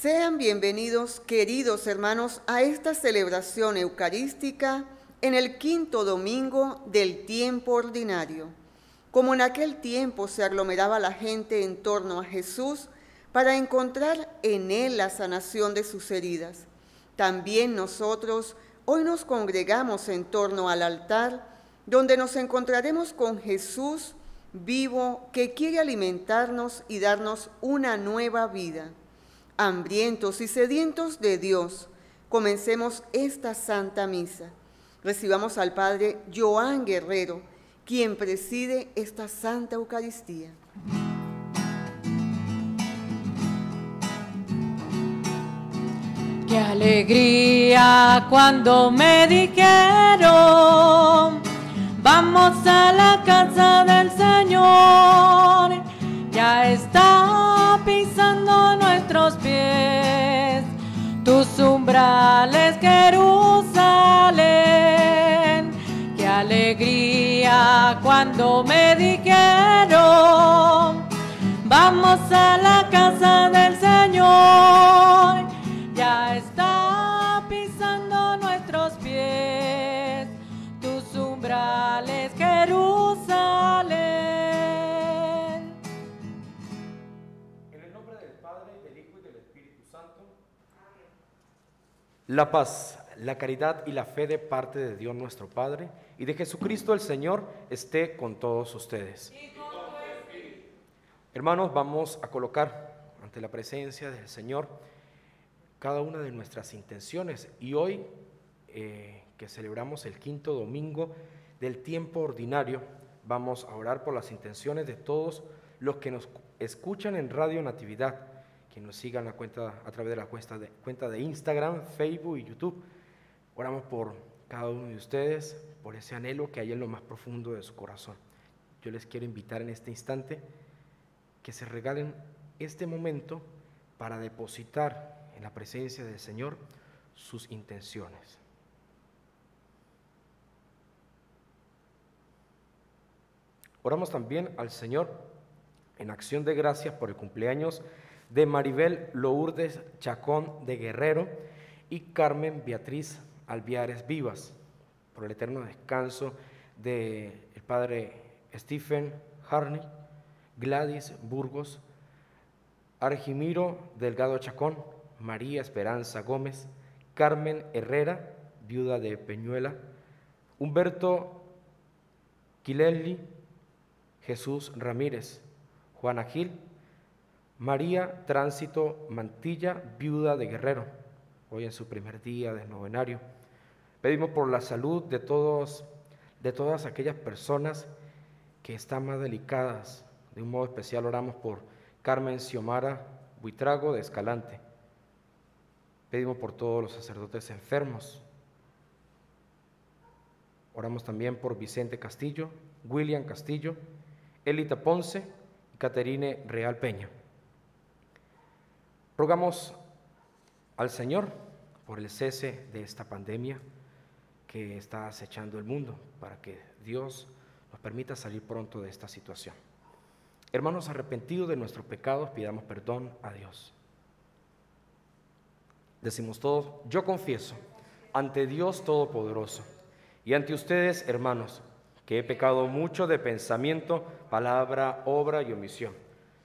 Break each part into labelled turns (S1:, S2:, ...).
S1: Sean bienvenidos, queridos hermanos, a esta celebración eucarística en el quinto domingo del tiempo ordinario. Como en aquel tiempo se aglomeraba la gente en torno a Jesús para encontrar en él la sanación de sus heridas, también nosotros hoy nos congregamos en torno al altar donde nos encontraremos con Jesús vivo que quiere alimentarnos y darnos una nueva vida hambrientos y sedientos de Dios, comencemos esta Santa Misa. Recibamos al Padre Joan Guerrero, quien preside esta Santa Eucaristía.
S2: Qué alegría cuando me dijeron, vamos a la casa del Señor, ya está pisando pies, tus umbrales, Jerusalén. Qué alegría cuando me dijeron, vamos a la casa del Señor, ya está pisando nuestros pies, tus umbrales, Jerusalén.
S3: La paz, la caridad y la fe de parte de Dios nuestro Padre y de Jesucristo el Señor esté con todos ustedes. Hermanos, vamos a colocar ante la presencia del Señor cada una de nuestras intenciones y hoy eh, que celebramos el quinto domingo del tiempo ordinario, vamos a orar por las intenciones de todos los que nos escuchan en Radio Natividad que nos sigan la cuenta, a través de la cuenta de, cuenta de Instagram, Facebook y YouTube. Oramos por cada uno de ustedes, por ese anhelo que hay en lo más profundo de su corazón. Yo les quiero invitar en este instante que se regalen este momento para depositar en la presencia del Señor sus intenciones. Oramos también al Señor en acción de gracias por el cumpleaños de Maribel Lourdes Chacón de Guerrero y Carmen Beatriz Alviares Vivas, por el eterno descanso del el padre Stephen Harney, Gladys Burgos, Argimiro Delgado Chacón, María Esperanza Gómez, Carmen Herrera, viuda de Peñuela, Humberto Quilelli, Jesús Ramírez, Juana Gil, María Tránsito Mantilla, viuda de Guerrero, hoy en su primer día de novenario. Pedimos por la salud de todos, de todas aquellas personas que están más delicadas. De un modo especial oramos por Carmen Xiomara Buitrago de Escalante. Pedimos por todos los sacerdotes enfermos. Oramos también por Vicente Castillo, William Castillo, Elita Ponce y Caterine Real Peña. Rogamos al Señor por el cese de esta pandemia que está acechando el mundo, para que Dios nos permita salir pronto de esta situación. Hermanos, arrepentidos de nuestros pecados, pidamos perdón a Dios. Decimos todos, yo confieso ante Dios Todopoderoso y ante ustedes, hermanos, que he pecado mucho de pensamiento, palabra, obra y omisión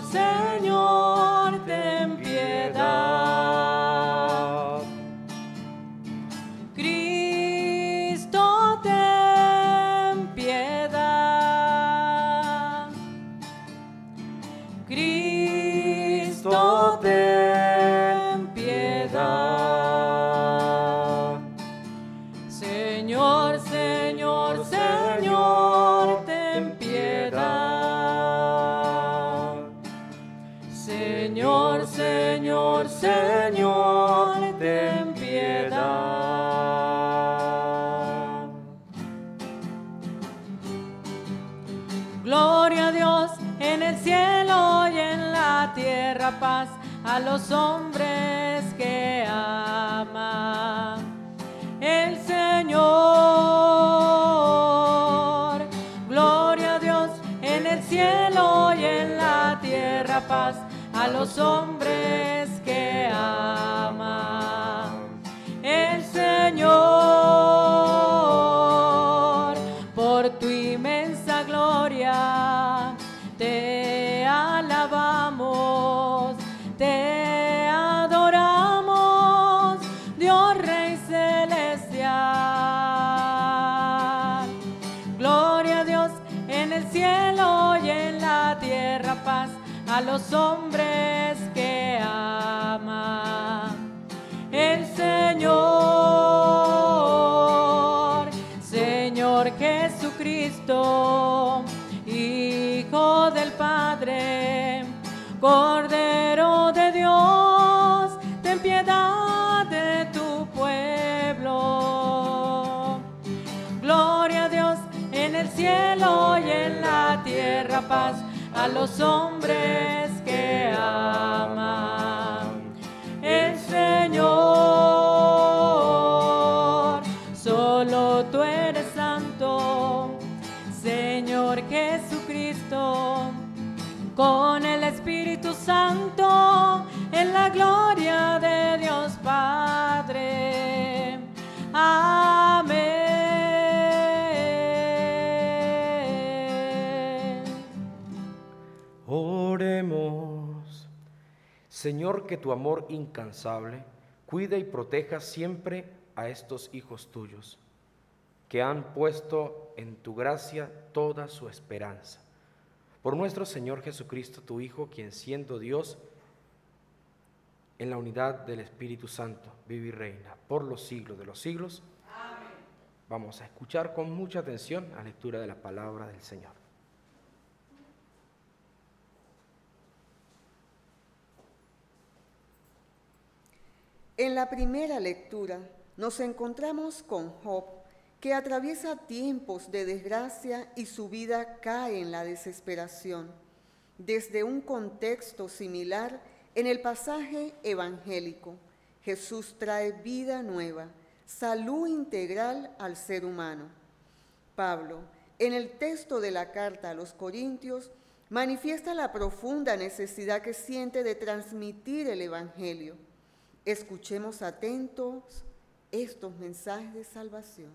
S2: Señor, paz a los hombres que ama el Señor. Gloria a Dios en el cielo y en la tierra paz a los hombres a los hombres
S3: Oremos. Señor, que tu amor incansable cuide y proteja siempre a estos hijos tuyos, que han puesto en tu gracia toda su esperanza. Por nuestro Señor Jesucristo, tu Hijo, quien siendo Dios, en la unidad del Espíritu Santo, vive y reina por los siglos de los siglos. Vamos a escuchar con mucha atención la lectura de la palabra del Señor.
S1: En la primera lectura nos encontramos con Job, que atraviesa tiempos de desgracia y su vida cae en la desesperación. Desde un contexto similar, en el pasaje evangélico, Jesús trae vida nueva, salud integral al ser humano. Pablo, en el texto de la carta a los Corintios, manifiesta la profunda necesidad que siente de transmitir el Evangelio. Escuchemos atentos estos mensajes de salvación.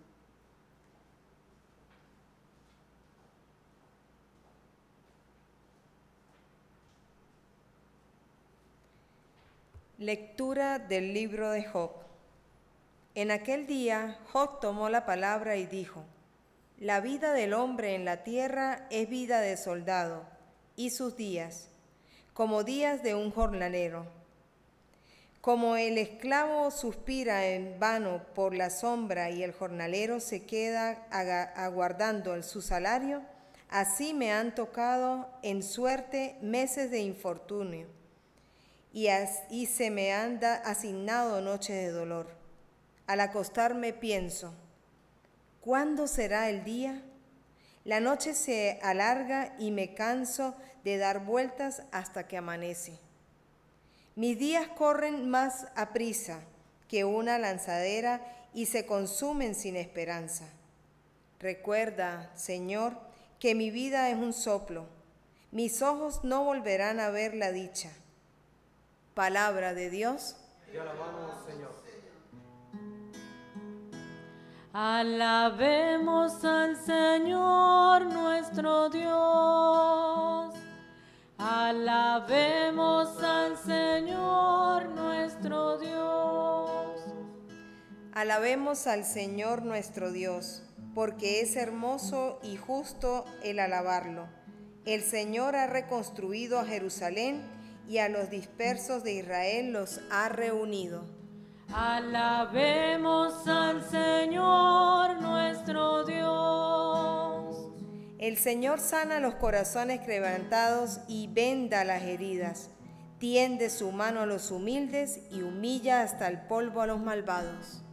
S4: Lectura del libro de Job. En aquel día Job tomó la palabra y dijo, La vida del hombre en la tierra es vida de soldado, y sus días, como días de un jornalero. Como el esclavo suspira en vano por la sombra y el jornalero se queda aguardando su salario, así me han tocado en suerte meses de infortunio y, se me han asignado noches de dolor. Al acostarme pienso, ¿cuándo será el día? La noche se alarga y me canso de dar vueltas hasta que amanece. Mis días corren más a prisa que una lanzadera y se consumen sin esperanza. Recuerda, Señor, que mi vida es un soplo. Mis ojos no volverán a ver la dicha. Palabra de Dios.
S2: Alabemos al Señor nuestro Dios. Alabemos al Señor nuestro Dios.
S4: Alabemos al Señor nuestro Dios, porque es hermoso y justo el alabarlo. El Señor ha reconstruido a Jerusalén y a los dispersos de Israel los ha reunido.
S2: Alabemos al Señor nuestro Dios.
S4: El Señor sana los corazones quebrantados y venda las heridas. Tiende su mano a los humildes y humilla hasta el polvo a los malvados.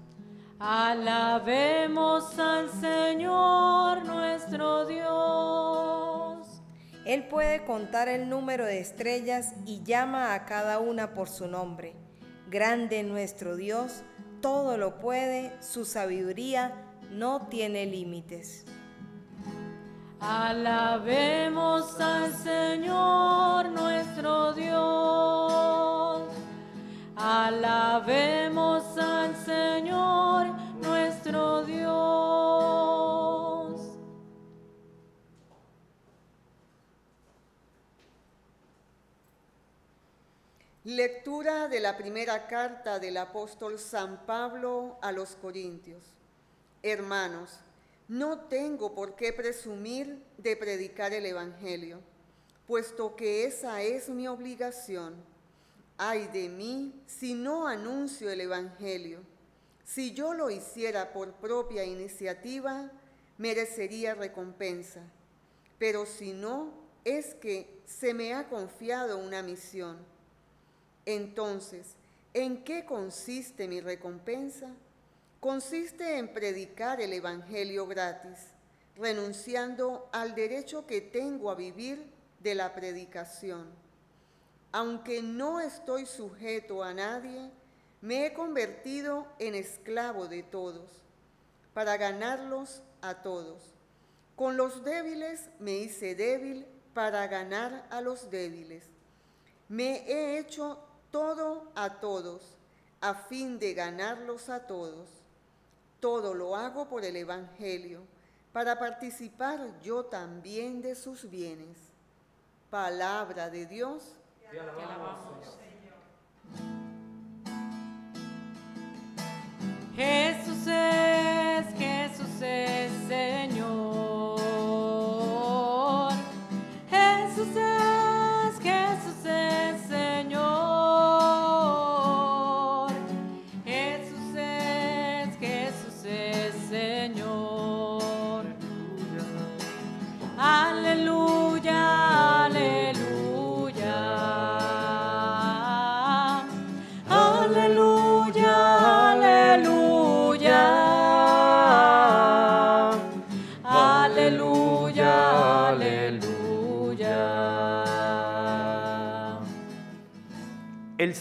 S2: Alabemos al Señor nuestro Dios.
S4: Él puede contar el número de estrellas y llama a cada una por su nombre. Grande nuestro Dios, todo lo puede, su sabiduría no tiene límites.
S2: Alabemos al Señor nuestro Dios. Alabemos al Señor nuestro Dios.
S1: Lectura de la primera carta del apóstol San Pablo a los Corintios. Hermanos, no tengo por qué presumir de predicar el Evangelio, puesto que esa es mi obligación. Ay de mí si no anuncio el Evangelio. Si yo lo hiciera por propia iniciativa, merecería recompensa. Pero si no, es que se me ha confiado una misión. Entonces, ¿en qué consiste mi recompensa? Consiste en predicar el Evangelio gratis, renunciando al derecho que tengo a vivir de la predicación. Aunque no estoy sujeto a nadie, me he convertido en esclavo de todos, para ganarlos a todos. Con los débiles me hice débil para ganar a los débiles. Me he hecho todo a todos, a fin de ganarlos a todos. Todo lo hago por el Evangelio, para participar yo también de sus bienes. Palabra de Dios.
S2: Te alabamos, Jesús es, Jesús es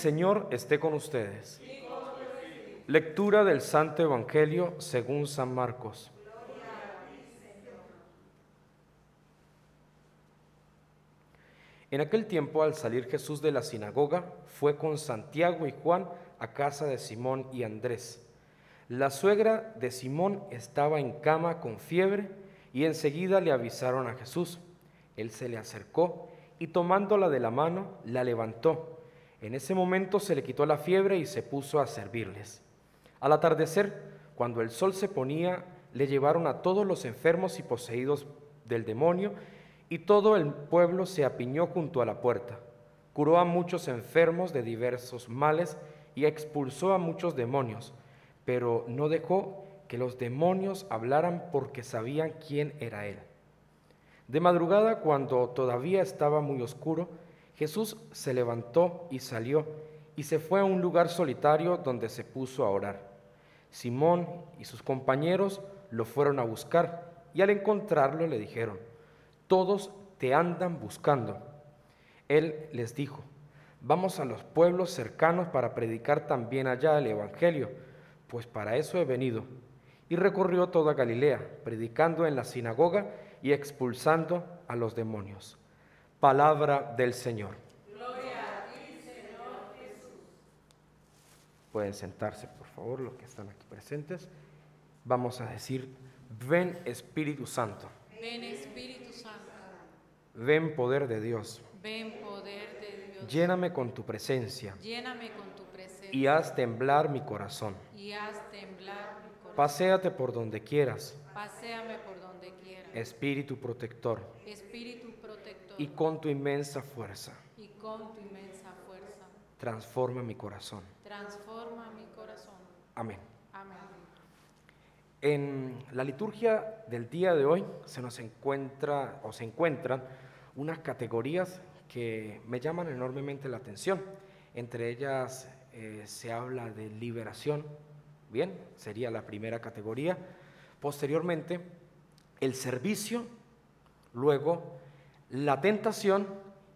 S3: Señor esté con ustedes. Lectura del Santo Evangelio según San Marcos. En aquel tiempo, al salir Jesús de la sinagoga, fue con Santiago y Juan a casa de Simón y Andrés. La suegra de Simón estaba en cama con fiebre y enseguida le avisaron a Jesús. Él se le acercó y tomándola de la mano, la levantó. En ese momento se le quitó la fiebre y se puso a servirles. Al atardecer, cuando el sol se ponía, le llevaron a todos los enfermos y poseídos del demonio, y todo el pueblo se apiñó junto a la puerta. Curó a muchos enfermos de diversos males y expulsó a muchos demonios, pero no dejó que los demonios hablaran porque sabían quién era él. De madrugada, cuando todavía estaba muy oscuro, Jesús se levantó y salió y se fue a un lugar solitario donde se puso a orar. Simón y sus compañeros lo fueron a buscar y al encontrarlo le dijeron, todos te andan buscando. Él les dijo, vamos a los pueblos cercanos para predicar también allá el Evangelio, pues para eso he venido. Y recorrió toda Galilea, predicando en la sinagoga y expulsando a los demonios. Palabra del Señor. Pueden sentarse, por favor, los que están aquí presentes. Vamos a decir, ven Espíritu Santo,
S2: Ven Espíritu Santo,
S3: ven poder de Dios,
S2: ven poder de Dios.
S3: lléname con tu presencia
S2: Lléname con tu presencia
S3: y haz temblar mi corazón.
S2: y haz temblar mi corazón.
S3: Paséate por donde quieras,
S2: Paséame por donde quieras.
S3: Espíritu protector.
S2: Espíritu protector,
S3: y con tu inmensa fuerza
S2: y con tu inmensa fuerza
S3: transforma mi corazón.
S2: transforma mi corazón.
S3: Amén.
S2: Amén.
S3: En la liturgia del día de hoy se nos encuentra o se encuentran unas categorías que me llaman enormemente la atención. Entre ellas eh, se habla de liberación, bien, sería la primera categoría. Posteriormente, el servicio, luego la tentación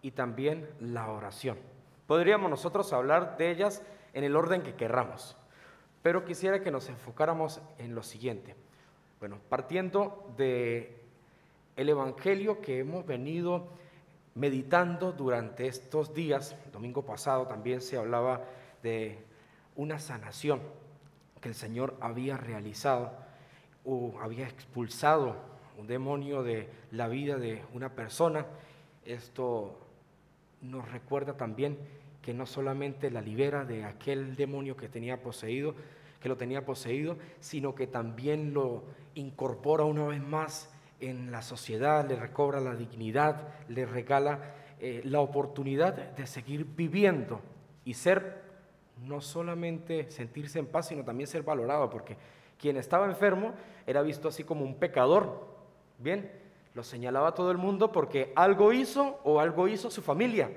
S3: y también la oración. Podríamos nosotros hablar de ellas en el orden que querramos, pero quisiera que nos enfocáramos en lo siguiente. Bueno, partiendo de el evangelio que hemos venido meditando durante estos días, domingo pasado también se hablaba de una sanación que el Señor había realizado o había expulsado un demonio de la vida de una persona. Esto nos recuerda también que no solamente la libera de aquel demonio que tenía poseído, que lo tenía poseído, sino que también lo incorpora una vez más en la sociedad, le recobra la dignidad, le regala eh, la oportunidad de seguir viviendo y ser no solamente sentirse en paz, sino también ser valorado, porque quien estaba enfermo era visto así como un pecador. Bien, lo señalaba todo el mundo porque algo hizo o algo hizo su familia.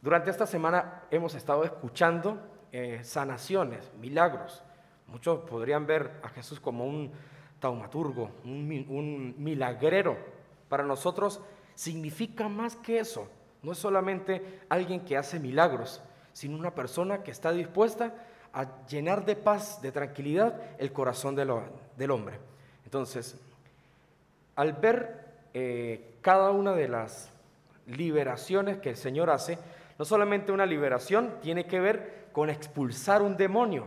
S3: Durante esta semana hemos estado escuchando eh, sanaciones, milagros. Muchos podrían ver a Jesús como un taumaturgo, un, un milagrero. Para nosotros significa más que eso. No es solamente alguien que hace milagros, sino una persona que está dispuesta a llenar de paz, de tranquilidad el corazón del hombre. Entonces, al ver eh, cada una de las liberaciones que el Señor hace, no solamente una liberación tiene que ver con expulsar un demonio.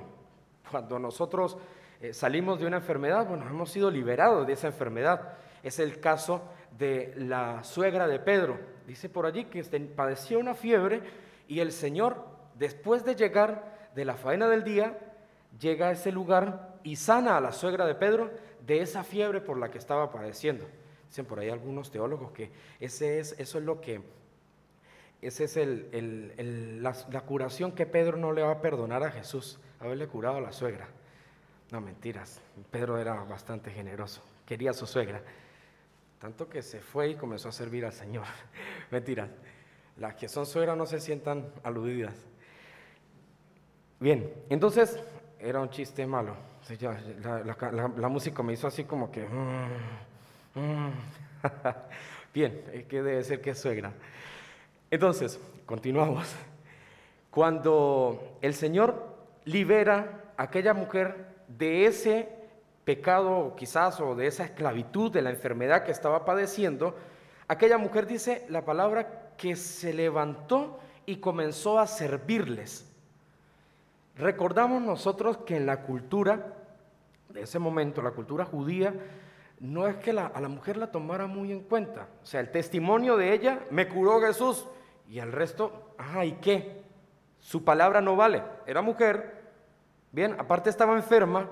S3: Cuando nosotros eh, salimos de una enfermedad, bueno, hemos sido liberados de esa enfermedad. Es el caso de la suegra de Pedro. Dice por allí que padecía una fiebre y el Señor después de llegar de la faena del día, llega a ese lugar y sana a la suegra de Pedro de esa fiebre por la que estaba padeciendo. Dicen por ahí algunos teólogos que ese es, eso es lo que, esa es el, la, la, curación que Pedro no le va a perdonar a Jesús, haberle curado a la suegra. No, mentiras, Pedro era bastante generoso, quería a su suegra, tanto que se fue y comenzó a servir al Señor. mentiras, las que son suegras no se sientan aludidas. Bien, entonces era un chiste malo. La, música me hizo así como que... Mm, mm". Bien, es que debe ser que es suegra. Entonces, continuamos. Cuando el Señor libera a aquella mujer de ese pecado quizás o de esa esclavitud, de la enfermedad que estaba padeciendo, aquella mujer dice la palabra que se levantó y comenzó a servirles. Recordamos nosotros que en la cultura de ese momento, la cultura judía, no es que a la mujer la tomara muy en cuenta. O sea, el testimonio de ella me curó Jesús y el resto, ay, qué? Su palabra no vale. Era mujer, bien, aparte estaba enferma.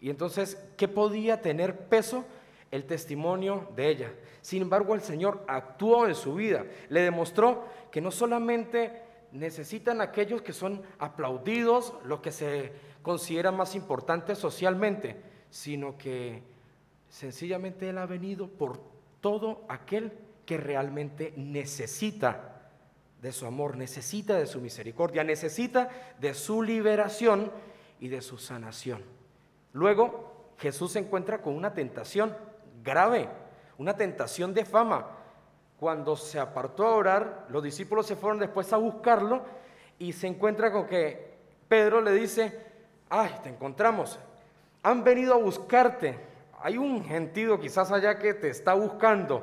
S3: Y entonces, ¿qué podía tener peso? El testimonio de ella. Sin embargo, el Señor actuó en su vida. Le demostró que no solamente necesitan aquellos que son aplaudidos, los que se consideran más importantes socialmente, sino que sencillamente Él ha venido por todo aquel que realmente necesita de su amor, necesita de su misericordia, necesita de su liberación y de su sanación. Luego Jesús se encuentra con una tentación grave, una tentación de fama, cuando se apartó a orar, los discípulos se fueron después a buscarlo y se encuentra con que Pedro le dice, ay, te encontramos, han venido a buscarte, hay un gentío quizás allá que te está buscando.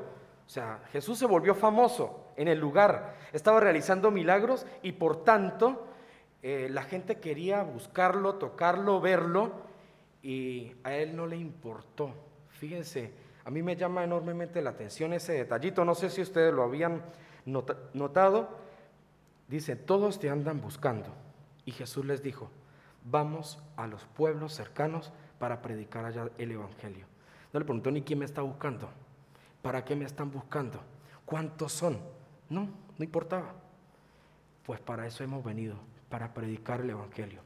S3: O sea, Jesús se volvió famoso en el lugar, estaba realizando milagros y por tanto eh, la gente quería buscarlo, tocarlo, verlo y a él no le importó. Fíjense, a mí me llama enormemente la atención ese detallito, no sé si ustedes lo habían notado. Dice, todos te andan buscando. Y Jesús les dijo, vamos a los pueblos cercanos para predicar allá el Evangelio. No le preguntó ni quién me está buscando, para qué me están buscando. ¿Cuántos son? No, no importaba. Pues para eso hemos venido, para predicar el Evangelio.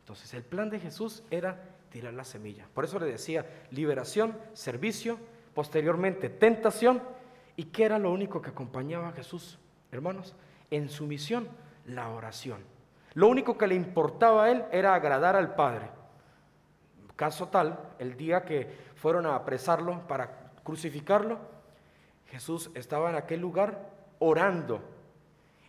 S3: Entonces el plan de Jesús era tirar la semilla. Por eso le decía liberación, servicio, posteriormente tentación. ¿Y qué era lo único que acompañaba a Jesús, hermanos? En su misión, la oración. Lo único que le importaba a él era agradar al Padre. Caso tal, el día que fueron a apresarlo para crucificarlo, Jesús estaba en aquel lugar orando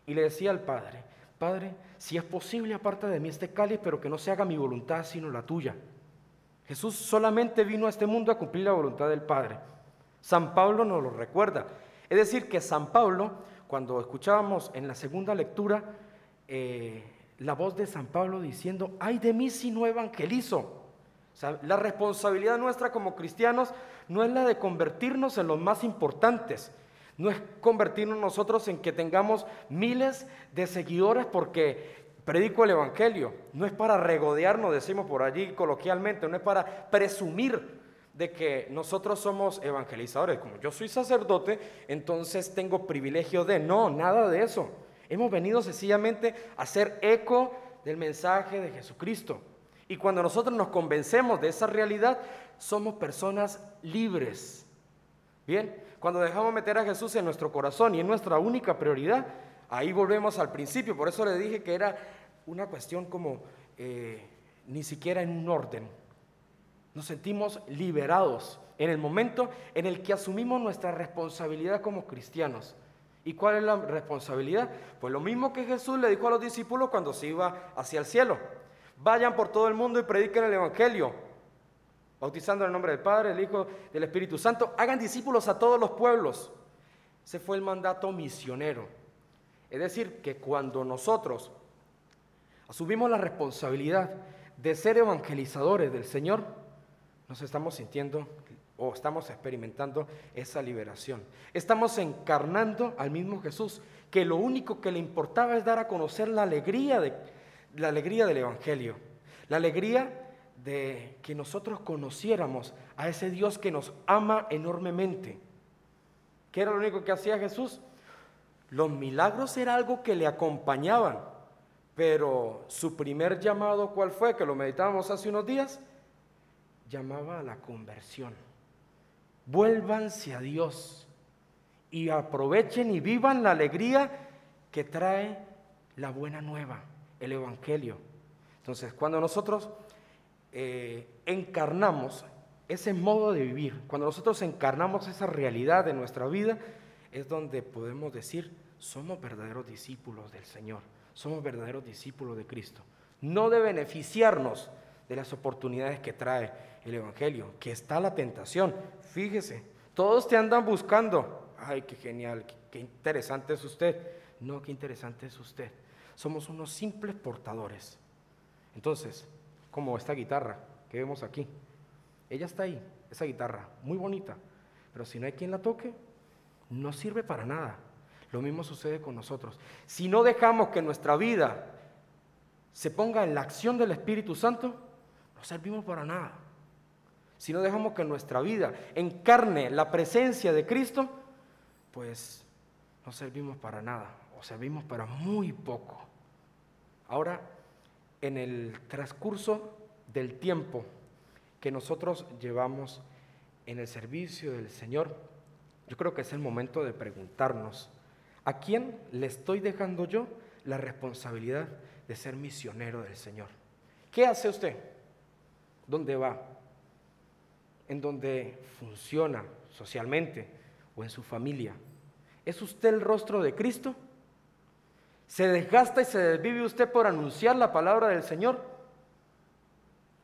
S3: y le decía al Padre, Padre, si es posible, aparta de mí este cáliz, pero que no se haga mi voluntad sino la tuya. Jesús solamente vino a este mundo a cumplir la voluntad del Padre. San Pablo nos lo recuerda. Es decir, que San Pablo, cuando escuchábamos en la segunda lectura eh, la voz de San Pablo diciendo, ay de mí si no evangelizo. la responsabilidad nuestra como cristianos no es la de convertirnos en los más importantes, no es convertirnos nosotros en que tengamos miles de seguidores porque predico el Evangelio. No es para regodearnos, decimos por allí coloquialmente, no es para presumir de que nosotros somos evangelizadores. Como yo soy sacerdote, entonces tengo privilegio de... No, nada de eso. Hemos venido sencillamente a hacer eco del mensaje de Jesucristo. Y cuando nosotros nos convencemos de esa realidad, somos personas libres. Bien, cuando dejamos meter a Jesús en nuestro corazón y en nuestra única prioridad, ahí volvemos al principio. Por eso le dije que era una cuestión como eh, ni siquiera en un orden. Nos sentimos liberados en el momento en el que asumimos nuestra responsabilidad como cristianos. ¿Y cuál es la responsabilidad? Pues lo mismo que Jesús le dijo a los discípulos cuando se iba hacia el cielo. Vayan por todo el mundo y prediquen el Evangelio bautizando en el nombre del Padre, del Hijo, del Espíritu Santo. Hagan discípulos a todos los pueblos. Ese fue el mandato misionero. Es decir, que cuando nosotros asumimos la responsabilidad de ser evangelizadores del Señor, nos estamos sintiendo o estamos experimentando esa liberación. Estamos encarnando al mismo Jesús, que lo único que le importaba es dar a conocer la alegría, de, la alegría del Evangelio, la alegría de que nosotros conociéramos a ese Dios que nos ama enormemente. ¿Qué era lo único que hacía Jesús? Los milagros era algo que le acompañaban, pero su primer llamado, ¿cuál fue? Que lo meditábamos hace unos días, llamaba a la conversión. Vuélvanse a Dios y aprovechen y vivan la alegría que trae la buena nueva, el Evangelio. Entonces, cuando nosotros eh, encarnamos ese modo de vivir, cuando nosotros encarnamos esa realidad de nuestra vida, es donde podemos decir, somos verdaderos discípulos del Señor, somos verdaderos discípulos de Cristo. No de beneficiarnos de las oportunidades que trae el Evangelio, que está la tentación. Fíjese, todos te andan buscando. Ay, qué genial, qué interesante es usted. No, qué interesante es usted. Somos unos simples portadores. Entonces, como esta guitarra que vemos aquí. Ella está ahí, esa guitarra, muy bonita, pero si no hay quien la toque, no sirve para nada. Lo mismo sucede con nosotros. Si no dejamos que nuestra vida se ponga en la acción del Espíritu Santo, no servimos para nada. Si no dejamos que nuestra vida encarne la presencia de Cristo, pues no servimos para nada o servimos para muy poco. Ahora, en el transcurso del tiempo que nosotros llevamos en el servicio del Señor, yo creo que es el momento de preguntarnos, ¿a quién le estoy dejando yo la responsabilidad de ser misionero del Señor? ¿Qué hace usted? ¿Dónde va? ¿En dónde funciona socialmente o en su familia? ¿Es usted el rostro de Cristo? ¿Se desgasta y se desvive usted por anunciar la palabra del Señor?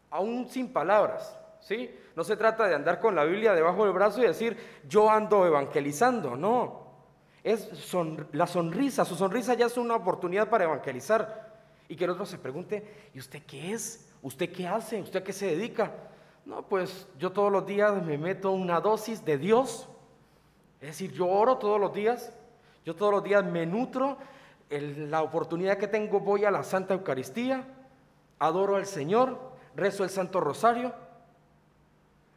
S3: Aún sin palabras, ¿sí? No se trata de andar con la Biblia debajo del brazo y decir, yo ando evangelizando, no. Es la sonrisa, su sonrisa ya es una oportunidad para evangelizar. Y que el otro se pregunte, ¿y usted qué es? ¿Usted qué hace? ¿Usted qué se dedica? No, pues yo todos los días me meto una dosis de Dios. Es decir, yo oro todos los días, yo todos los días me nutro la oportunidad que tengo voy a la Santa Eucaristía, adoro al Señor, rezo el Santo Rosario.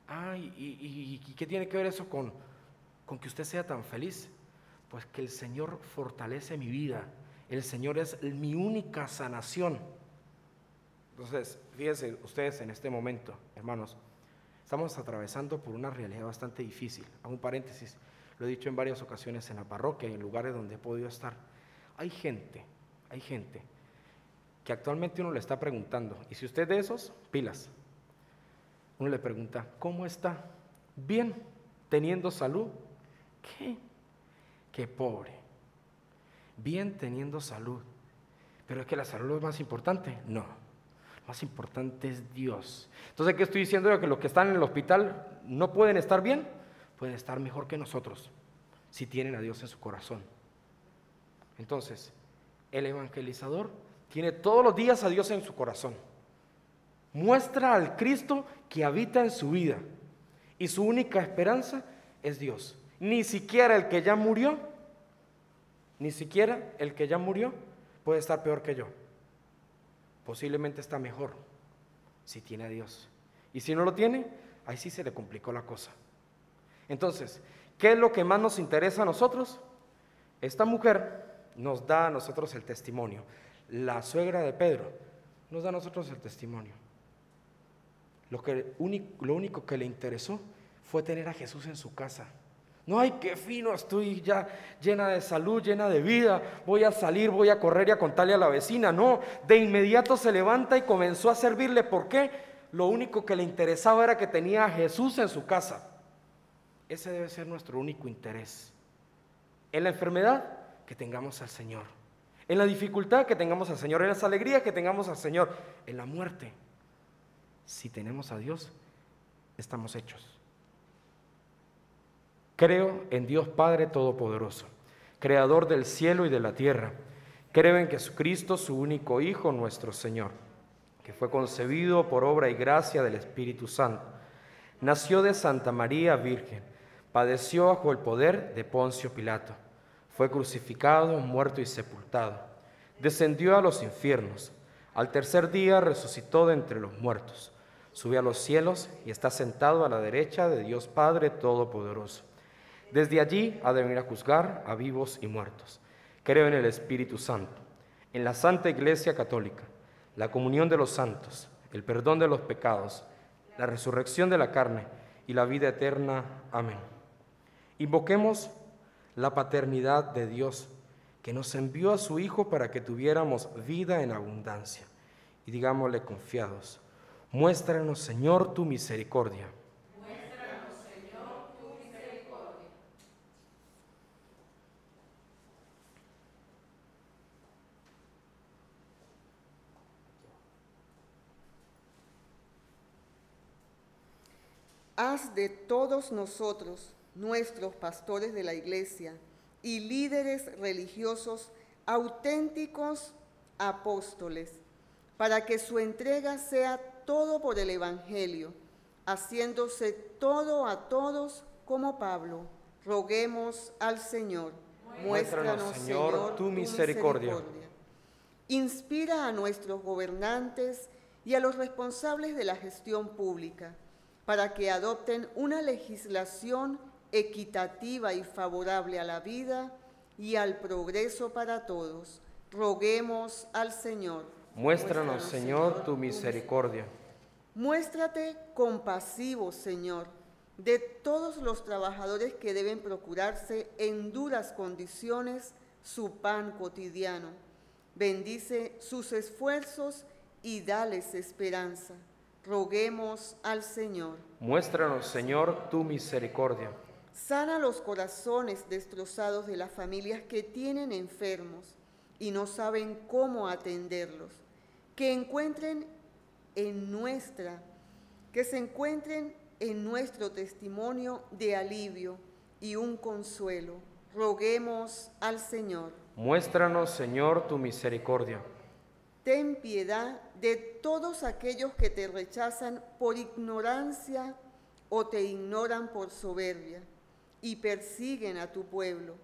S3: Ah, ¿y, qué tiene que ver eso con, con que usted sea tan feliz? Pues que el Señor fortalece mi vida. El Señor es mi única sanación. Entonces, fíjense ustedes en este momento, hermanos, estamos atravesando por una realidad bastante difícil. Hago un paréntesis, lo he dicho en varias ocasiones en la parroquia y en lugares donde he podido estar. Hay gente, hay gente que actualmente uno le está preguntando, y si usted de esos, pilas, uno le pregunta, ¿cómo está? Bien, teniendo salud. ¿Qué? Qué pobre. Bien teniendo salud. Pero es que la salud es más importante. No. Más importante es Dios. Entonces, ¿qué estoy diciendo? Que los que están en el hospital no pueden estar bien, pueden estar mejor que nosotros si tienen a Dios en su corazón. Entonces, el evangelizador tiene todos los días a Dios en su corazón. Muestra al Cristo que habita en su vida. Y su única esperanza es Dios. Ni siquiera el que ya murió, ni siquiera el que ya murió puede estar peor que yo. Posiblemente está mejor si tiene a Dios. Y si no lo tiene, ahí sí se le complicó la cosa. Entonces, ¿qué es lo que más nos interesa a nosotros? Esta mujer nos da a nosotros el testimonio la suegra de Pedro, nos da a nosotros el testimonio. Lo, que, lo único que le interesó fue tener a Jesús en su casa. No, ay, qué fino, estoy ya llena de salud, llena de vida, voy a salir, voy a correr y a contarle a la vecina. No, de inmediato se levanta y comenzó a servirle. ¿Por qué? Lo único que le interesaba era que tenía a Jesús en su casa. Ese debe ser nuestro único interés. En la enfermedad, que tengamos al Señor en la dificultad que tengamos al Señor, en las alegrías que tengamos al Señor, en la muerte. Si tenemos a Dios, estamos hechos. Creo en Dios Padre Todopoderoso, Creador del cielo y de la tierra. Creo en Jesucristo, su único Hijo, nuestro Señor, que fue concebido por obra y gracia del Espíritu Santo. Nació de Santa María Virgen, padeció bajo el poder de Poncio Pilato fue crucificado, muerto y sepultado. Descendió a los infiernos. Al tercer día resucitó de entre los muertos. Subió a los cielos y está sentado a la derecha de Dios Padre Todopoderoso. Desde allí ha de venir a juzgar a vivos y muertos. Creo en el Espíritu Santo, en la Santa Iglesia Católica, la comunión de los santos, el perdón de los pecados, la resurrección de la carne y la vida eterna. Amén. Invoquemos la paternidad de Dios, que nos envió a su Hijo para que tuviéramos vida en abundancia. Y digámosle confiados, muéstranos Señor tu misericordia.
S1: Haz de todos nosotros nuestros pastores de la iglesia y líderes religiosos auténticos apóstoles, para que su entrega sea todo por el Evangelio, haciéndose todo a todos como Pablo. Roguemos al Señor.
S3: Muéstranos, Señor, tu misericordia.
S1: Inspira a nuestros gobernantes y a los responsables de la gestión pública para que adopten una legislación equitativa y favorable a la vida y al progreso para todos. Roguemos al Señor.
S3: Muéstranos, Señor, tu misericordia.
S1: Muéstrate compasivo, Señor, de todos los trabajadores que deben procurarse en duras condiciones su pan cotidiano. Bendice sus esfuerzos y dales esperanza. Roguemos al Señor.
S3: Muéstranos, Señor, tu misericordia.
S1: Sana los corazones destrozados de las familias que tienen enfermos y no saben cómo atenderlos. Que encuentren en nuestra, que se encuentren en nuestro testimonio de alivio y un consuelo. Roguemos al Señor.
S3: Muéstranos, Señor, tu misericordia.
S1: Ten piedad de todos aquellos que te rechazan por ignorancia o te ignoran por soberbia y persiguen a tu pueblo,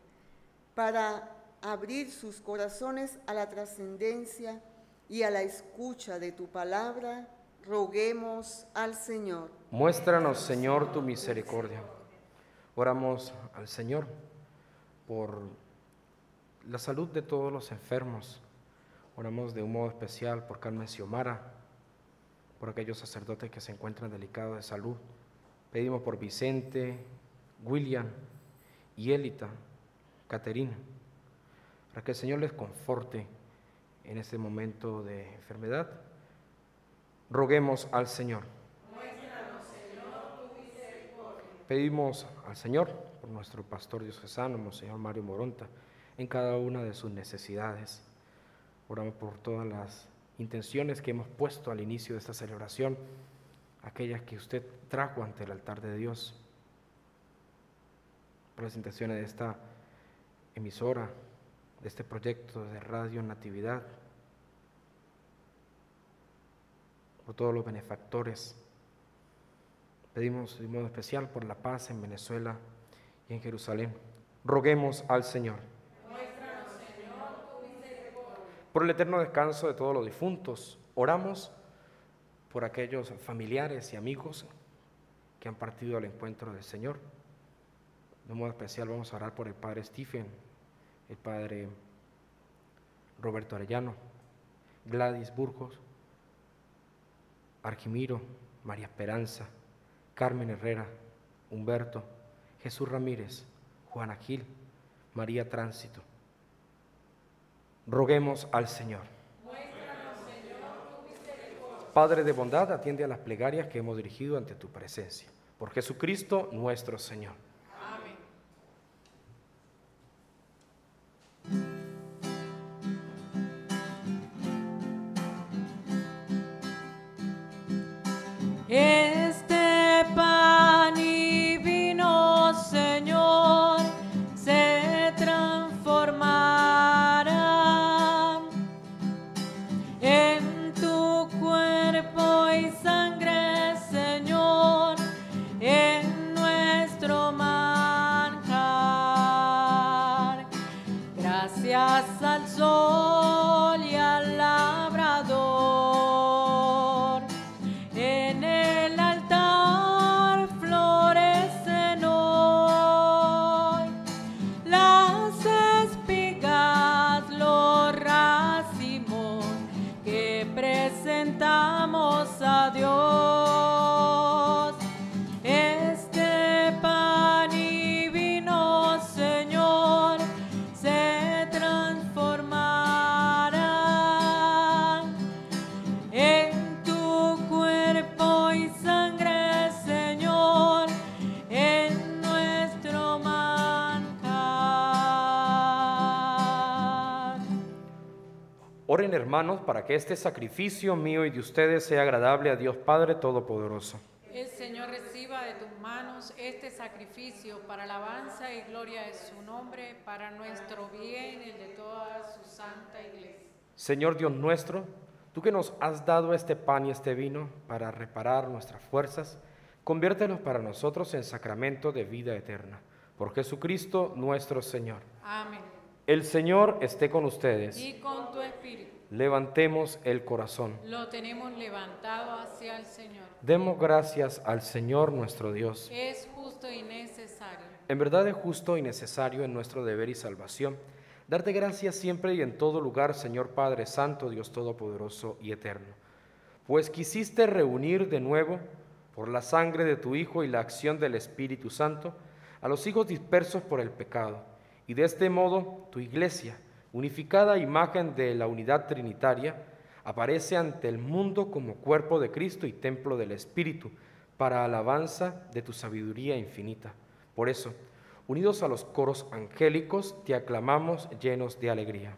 S1: para abrir sus corazones a la trascendencia y a la escucha de tu palabra, roguemos al Señor.
S3: Muéstranos, Señor, tu misericordia. Oramos al Señor. por la salud de todos los enfermos. Oramos de un modo especial por Carmen Xiomara, por aquellos sacerdotes que se encuentran delicados de salud. Pedimos por Vicente, William y Élita, Caterina, para que el Señor les conforte en este momento de enfermedad. Roguemos al Señor. Pedimos al Señor por nuestro pastor diocesano, Monseñor Mario Moronta, en cada una de sus necesidades. Oramos por todas las intenciones que hemos puesto al inicio de esta celebración, aquellas que usted trajo ante el altar de Dios, por las intenciones de esta emisora, de este proyecto de Radio Natividad, por todos los benefactores. Pedimos de modo especial por la paz en Venezuela y en Jerusalén. Roguemos al Señor. Por el eterno descanso de todos los difuntos, oramos por aquellos familiares y amigos que han partido al encuentro del Señor. De modo especial vamos a orar por el Padre Stephen, el Padre Roberto Arellano, Gladys Burgos, Arquimiro, María Esperanza, Carmen Herrera, Humberto, Jesús Ramírez, Juana Gil, María Tránsito. Roguemos al Señor. Padre de bondad, atiende a las plegarias que hemos dirigido ante tu presencia. Por Jesucristo nuestro Señor. Hermanos para que este sacrificio mío y de ustedes sea agradable a Dios Padre Todopoderoso.
S5: El Señor reciba de tus manos este sacrificio para alabanza y gloria de su nombre, para nuestro bien y el de toda su santa iglesia.
S3: Señor Dios nuestro, tú que nos has dado este pan y este vino para reparar nuestras fuerzas, conviértelos para nosotros en sacramento de vida eterna. Por Jesucristo nuestro Señor.
S5: Amén.
S3: El Señor esté con ustedes.
S5: Y con tu espíritu
S3: Levantemos el corazón.
S5: lo tenemos levantado hacia el Señor.
S3: Demos gracias al Señor nuestro Dios.
S5: Es justo y necesario.
S3: En verdad es justo y necesario en nuestro deber y salvación darte gracias siempre y en todo lugar, Señor Padre Santo, Dios Todopoderoso y Eterno. Pues quisiste reunir de nuevo, por la sangre de tu Hijo y la acción del Espíritu Santo, a los hijos dispersos por el pecado, y de este modo tu iglesia, unificada imagen de la unidad trinitaria, aparece ante el mundo como cuerpo de Cristo y templo del Espíritu, para alabanza de tu sabiduría infinita. Por eso, unidos a los coros angélicos, te aclamamos llenos de alegría.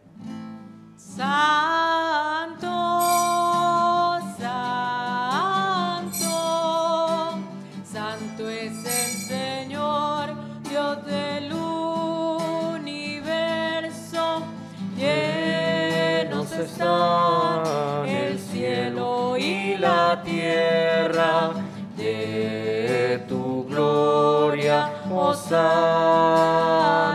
S2: side.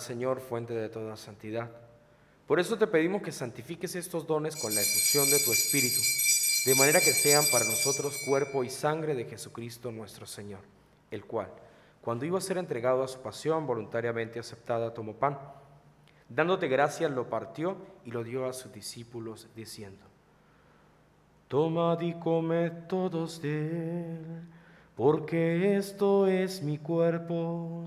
S2: Señor,
S3: fuente de toda santidad. Por eso te pedimos que santifiques estos dones con la efusión de tu Espíritu, de manera que sean para nosotros cuerpo y sangre de Jesucristo nuestro Señor, el cual, cuando iba a ser entregado a su pasión voluntariamente aceptada, tomó pan. Dándote gracias, lo partió y lo dio a sus discípulos, diciendo, Tomad y comed todos de él, porque esto es mi cuerpo,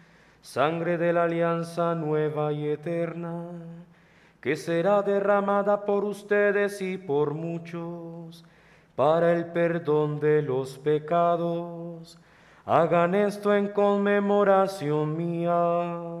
S3: sangre de la alianza nueva y eterna, que será derramada por ustedes y por muchos para el perdón de los pecados Hagan esto en conmemoración mía.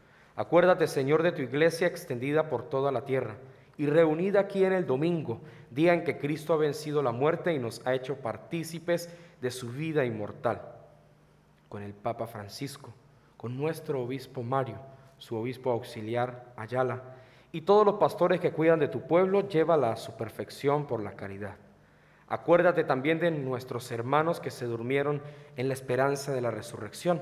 S3: Acuérdate, Señor, de tu iglesia extendida por toda la tierra y reunida aquí en el domingo, día en que Cristo ha vencido la muerte y nos ha hecho partícipes de su vida inmortal, con el Papa Francisco, con nuestro obispo Mario, su obispo auxiliar Ayala, y todos los pastores que cuidan de tu pueblo, llévala a su perfección por la caridad. Acuérdate también de nuestros hermanos que se durmieron en la esperanza de la resurrección,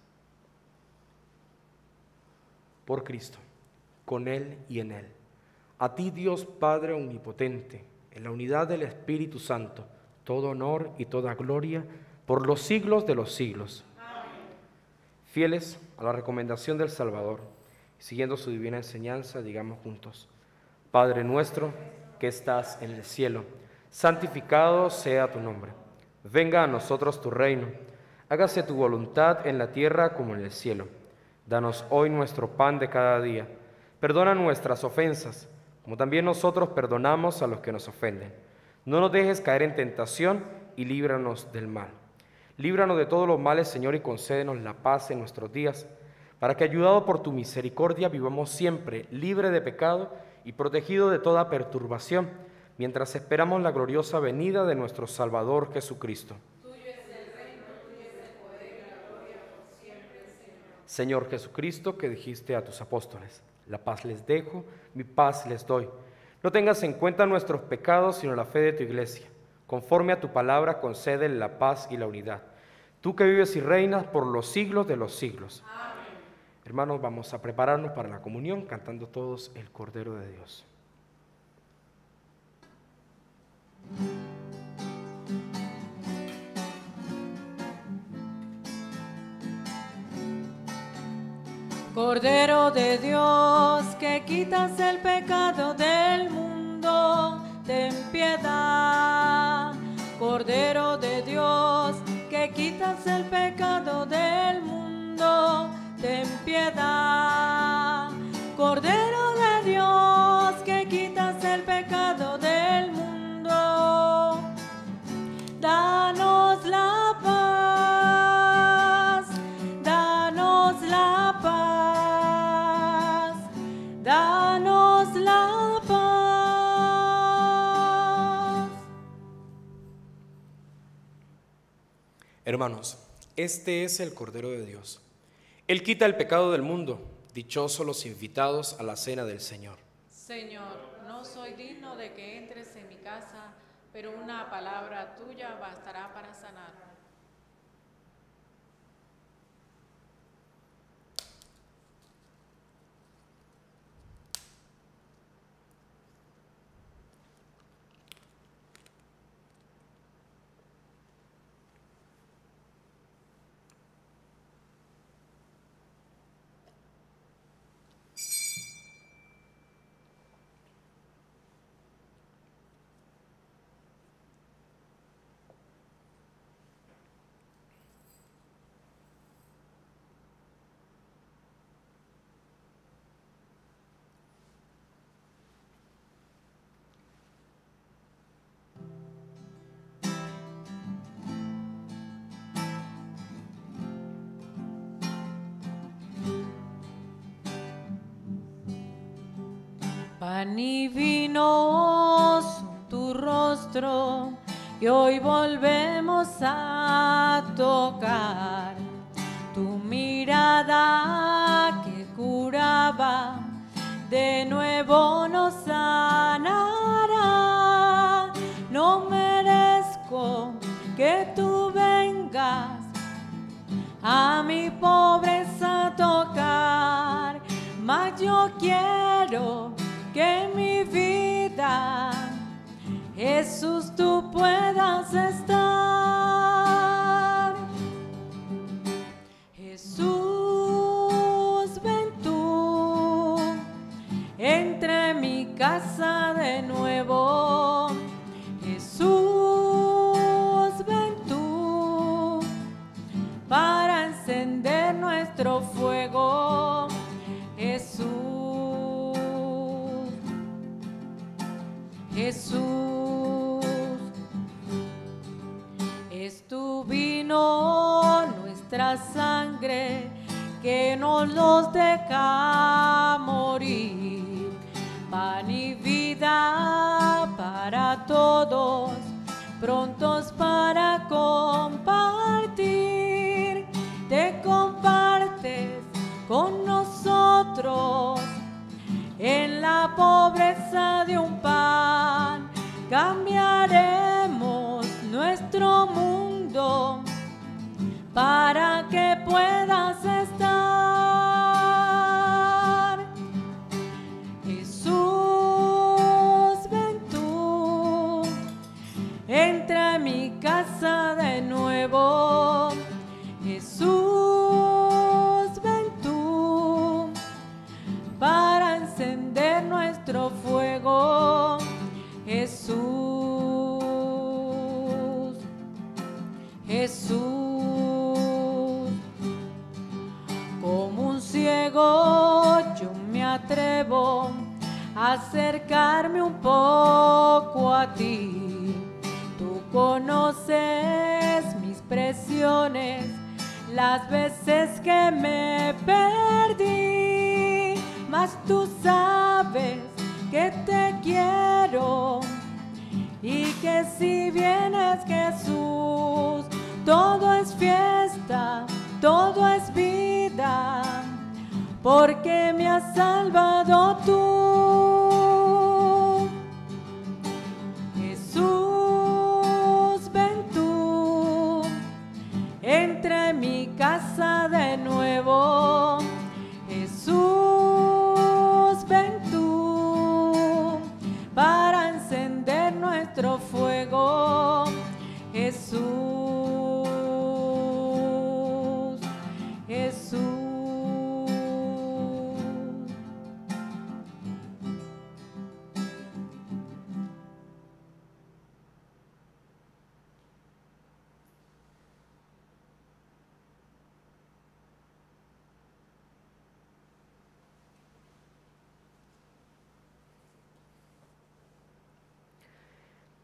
S3: Por Cristo, con Él y en Él. A ti Dios Padre Omnipotente, en la unidad del Espíritu Santo, todo honor y toda gloria por los siglos de los siglos. Fieles a la recomendación del Salvador, siguiendo su divina enseñanza, digamos juntos, Padre nuestro que estás en el cielo, santificado sea tu nombre. Venga a nosotros tu reino. Hágase tu voluntad en la tierra como en el cielo. Danos hoy nuestro pan de cada día. Perdona nuestras ofensas, como también nosotros perdonamos a los que nos ofenden. No nos dejes caer en tentación y líbranos del mal. Líbranos de todos los males, Señor, y concédenos la paz en nuestros días, para que, ayudado por tu misericordia, vivamos siempre libre de pecado y protegido de toda perturbación, mientras esperamos la gloriosa venida de nuestro Salvador Jesucristo. Señor Jesucristo, que dijiste a tus apóstoles, la paz les dejo, mi paz les doy. No tengas en cuenta nuestros pecados, sino la fe de tu iglesia. Conforme a tu palabra, concede la paz y la unidad tú que vives y reinas por los siglos de los siglos. Hermanos, vamos a prepararnos para la comunión cantando todos el Cordero de Dios.
S2: Cordero de Dios, que quitas el pecado del mundo, ten piedad. Cordero de Dios, que quitas el pecado del mundo, ten piedad. Cordero de Dios, que quitas el pecado
S3: Hermanos, este es el Cordero de Dios. Él quita el pecado del mundo. Dichosos los invitados a la cena del Señor.
S2: Señor, no soy digno de que entres en mi casa, pero una palabra tuya bastará para sanar. Pan y vino tu rostro y hoy volvemos a tocar tu mirada que curaba, de nuevo nos sanará. No merezco que tú vengas a mi pobreza a tocar, mas yo quiero que mi vida, Jesús, tú puedas estar. Acercarme un poco a ti. Tú conoces mis presiones, las veces que me perdí, mas tú sabes que te quiero y que si vienes Jesús, todo es fiesta, todo es vida, porque me has salvado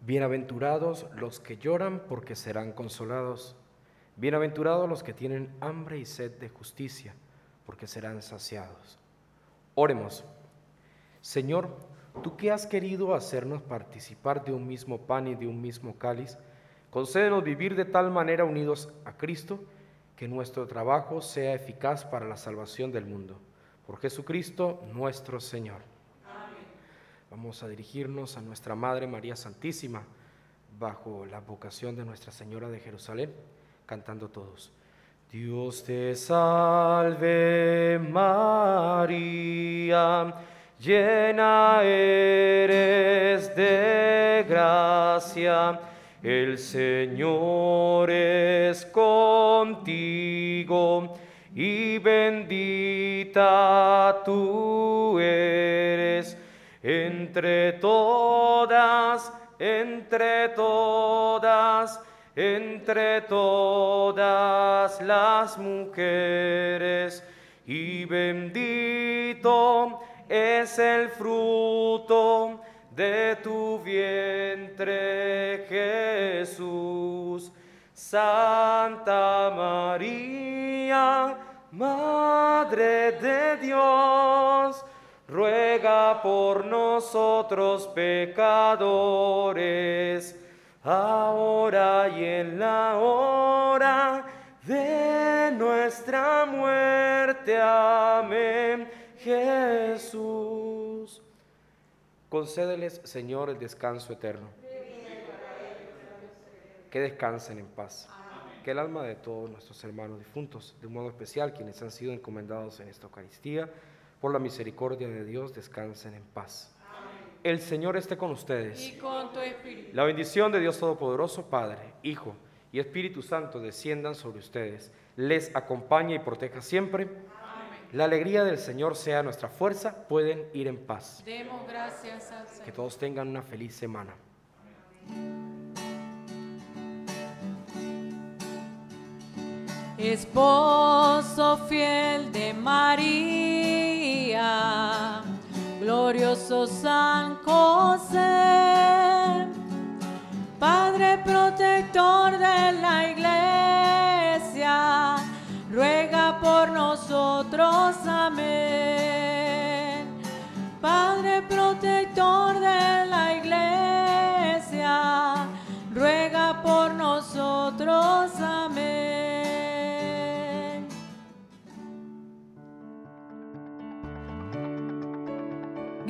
S3: Bienaventurados los que lloran porque serán consolados. Bienaventurados los que tienen hambre y sed de justicia porque serán saciados. Oremos. Señor, tú que has querido hacernos participar de un mismo pan y de un mismo cáliz, Concédenos vivir de tal manera unidos a Cristo que nuestro trabajo sea eficaz para la salvación del mundo. Por Jesucristo nuestro Señor. Vamos a dirigirnos a nuestra Madre María Santísima bajo la vocación de Nuestra Señora de Jerusalén, cantando todos. Dios te salve María, llena eres de gracia, el Señor es contigo y bendita tú eres entre todas, entre todas entre todas las mujeres, y bendito es el fruto de tu vientre, Jesús. Santa María, Madre de Dios, ruega por nosotros pecadores ahora y en la hora de nuestra muerte. Amén. Jesús. Concédeles, Señor, el descanso eterno. Que descansen en paz. Que el alma de todos nuestros hermanos difuntos, de un modo especial quienes han sido encomendados en esta Eucaristía, por la misericordia de Dios, descansen en paz. El Señor esté con ustedes.
S5: Y con tu espíritu.
S3: La bendición de Dios Todopoderoso, Padre, Hijo y Espíritu Santo desciendan sobre ustedes, les acompañe y proteja siempre. La alegría del Señor sea nuestra fuerza, pueden ir en paz.
S5: Demos gracias al Señor.
S3: Que todos tengan una feliz semana.
S2: Esposo fiel de María, glorioso San José, Padre protector de la iglesia, ruega por nosotros, amén. Padre protector de la iglesia, ruega por nosotros, amén.